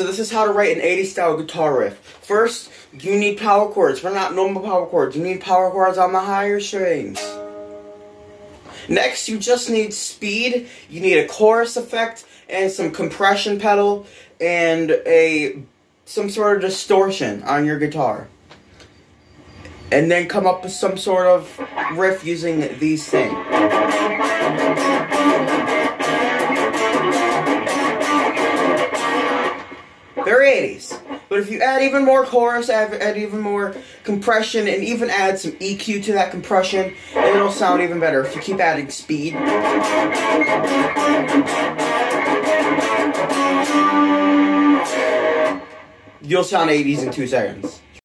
So this is how to write an 80s style guitar riff. First, you need power chords, but not normal power chords. You need power chords on the higher strings. Next, you just need speed. You need a chorus effect and some compression pedal and a some sort of distortion on your guitar. And then come up with some sort of riff using these things. Very 80s. But if you add even more chorus, add, add even more compression, and even add some EQ to that compression, it'll sound even better if you keep adding speed. You'll sound 80s in two seconds.